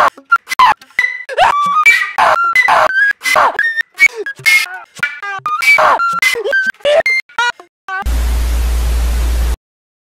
Ah!